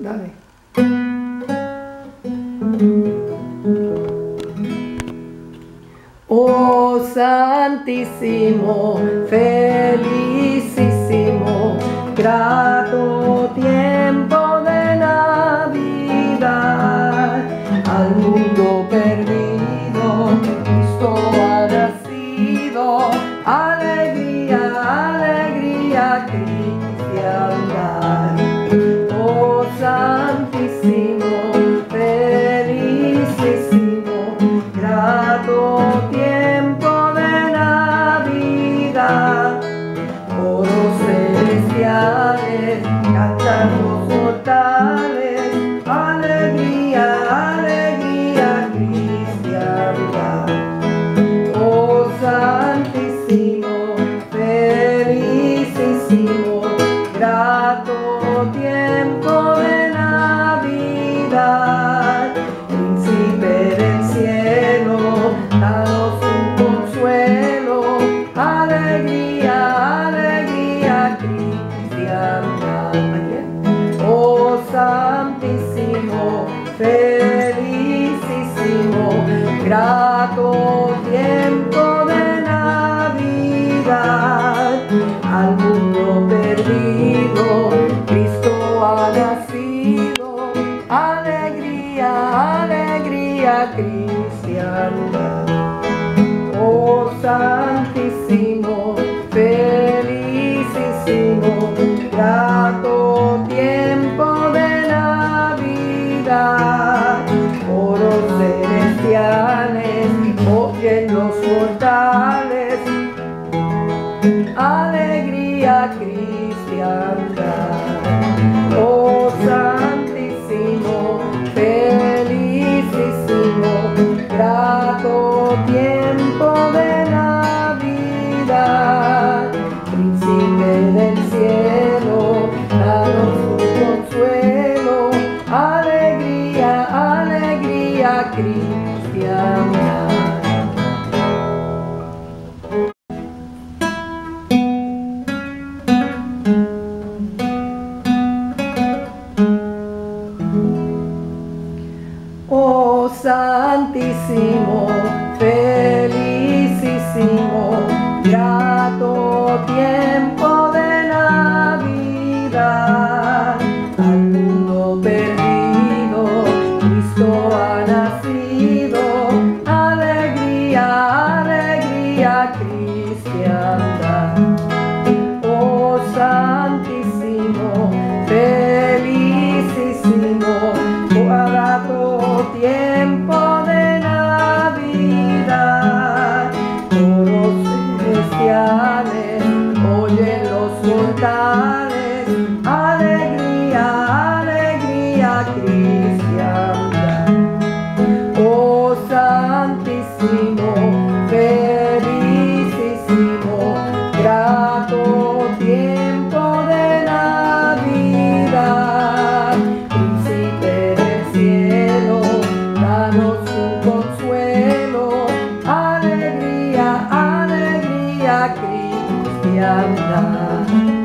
Dale. Oh Santísimo, felicísimo, gracias. katamu gloria cristiana. Oh santísimo, felicísimo, grato tiempo de la Navidad. Oros celestiales, oyen los portales. santísimo. oyen los montanes, alegría, alegría cristiana. Oh santísimo, felicísimo, grato tiempo de Navidad, príncipe del cielo, danos un consuelo, alegría, alegría cristiana. Yamuna.